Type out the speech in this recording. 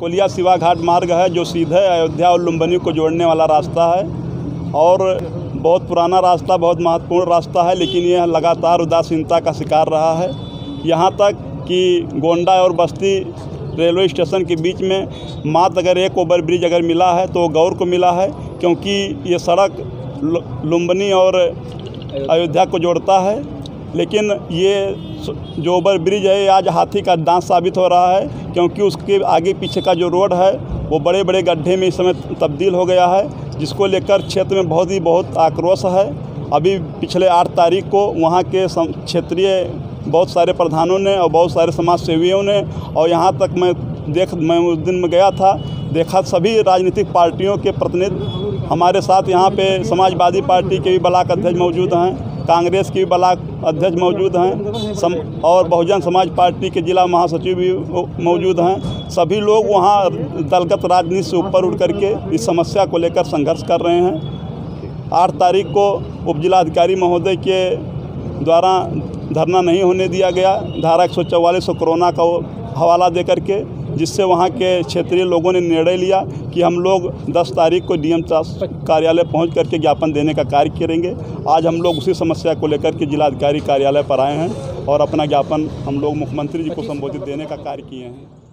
कोलिया सिवा घाट मार्ग है, जो सीधे अयोध्या और लुम्बनी को जोड़ने वाला रास्ता है। और बहुत पुराना रास्ता, बहुत महत्वपूर्ण रास्ता है, लेकिन यह लगातार उदासीनता का शिकार रहा है। यहाँ तक कि गोंडा और बस्ती रेलवे स्टेशन के बीच में मात्र अगर एक ओवर ब्रिज अगर मिला है तो गौर को मिला है, क्योंकि ये सड़क लुम्बनी और अयोध्या को जोड़ता है। लेकिन ये जो ओवर ब्रिज है आज हाथी का दांत साबित हो रहा है, क्योंकि उसके आगे पीछे का जो रोड है, वो बड़े बड़े गड्ढे में इस समय तब्दील हो गया है, जिसको लेकर क्षेत्र में बहुत ही बहुत आक्रोश है। अभी पिछले आठ तारीख को वहाँ के क्षेत्रीय बहुत सारे प्रधानों ने और बहुत सारे समाज सेवियों ने, और यहाँ तक मैं देख, मैं उस दिन में गया था, देखा सभी राजनीतिक पार्टियों के प्रतिनिधि हमारे साथ यहाँ पे समाजवादी पार्टी के भी ब्लाक अध्यक्ष मौजूद हैं। कांग्रेस के ब्लाक अध्यक्ष मौजूद हैं, सम, और बहुजन समाज पार्टी के जिला महासचिव भी मौजूद हैं। सभी लोग वहाँ दलगत राजनीति से ऊपर उठ करके इस समस्या को लेकर संघर्ष कर रहे हैं। आठ तारीख को उप जिलाधिकारी महोदय के द्वारा धरना नहीं होने दिया गया। धारा एक सौ चौवालीस कोरोना का हवाला दे करके जिससे वहाँ के क्षेत्रीय लोगों ने निर्णय लिया कि हम लोग 10 तारीख को डीएम कार्यालय पहुँच करके ज्ञापन देने का कार्य करेंगे। आज हम लोग उसी समस्या को लेकर के जिलाधिकारी कार्यालय पर आए हैं और अपना ज्ञापन हम लोग मुख्यमंत्री जी को संबोधित देने का कार्य किए हैं।